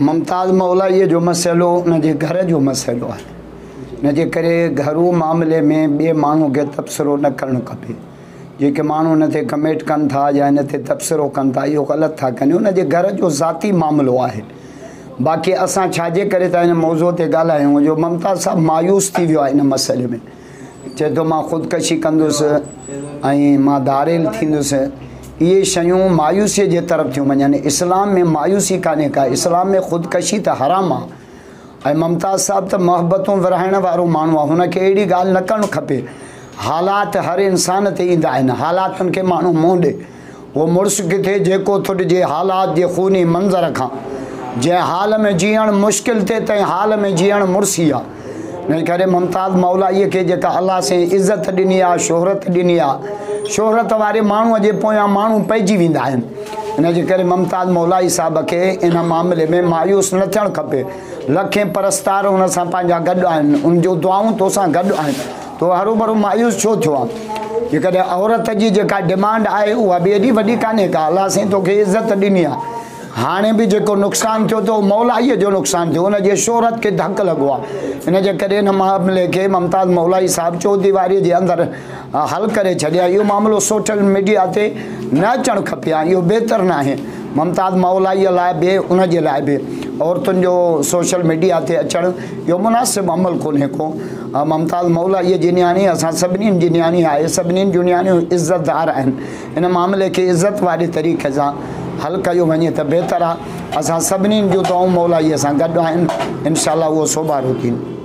ममताज़ ये जो मसइलो उन घर जो मसइलो आहे इनजे कर घरू मामले में बे माण्हू के तबसरो न करणु खे जेके मू हिन कमेंट कन था या इन तबसरो कन था यो गलत था कन उन घर जो ज़ाती मामलो है बाक़ी असां कर करे से ाल जो ममताज़ साहब मायूस थी वियो इन मसले में चे तो खुदकशी ख़ुदिकशी कंदुसि ऐं धारेल थींदुसि یہ شیوں مایوسی جے طرف تھیوں من یعنی اسلام میں مایوسی کانے کا اسلام میں خودکشی تا حراما اے ممتاز صاحب تا محبتوں وارو مانوا ہونا کہ ایڈی گال نکن کھپے حالات ہر انسان تے تھینگا حالات ان کے مانو موہ وہ مرس تھے جے کو کتے جے حالات جے خونی منظر کا جے حال میں جیان مشکل تھے حال میں جیان مرسیا نہیں کہہ رہے ممتاز مولا یہ کہ جے کہ اللہ سے عزت دینی شہرت شوہرت शोहरत वारे माण्हूअ जे पोयां माण्हू पइजी वेंदा आहिनि इनजे करे मुमताज़ मौलाई साहब खे इन मामले में मायूस न थियणु खपे लखे परस्तार हुन सां पंहिंजा गॾु आहिनि उन जूं दुआऊं तोसां गॾु आहिनि तो हरू भरू मायूस छो थियो आहे जेकॾहिं औरत जी जेका डिमांड आहे उहा बि एॾी वॾी कान्हे का अला साईं तोखे इज़त ॾिनी आहे हाँ भी जो नुकसान थो तो मौलाई जो नुकसान थो उन शोहरत के धक् लगो इन इनजे मामले के ममताज़ मौलाई साहब चौदीवारी के अंदर हल कर यो इहो सोशल मीडिया से न अचण खपे यो बेहतर ना ममताज़ मौलाई लाए भी उन भी बि जो सोशल मीडिया से अचण यो मुनासिब अमल को ममताज़ मौलाई जी न्याणी असां सभिनीनि जी नियाणी आहे सभिनीनि जूं नियाणियूं मामले के इज्जत वाले तरीक़े से हल कयो वञे त बहितरु आहे असां सभिनीनि जूं दुआऊं मौला इहे असां गॾु आहिनि इनशा उहो सोभारो थींदो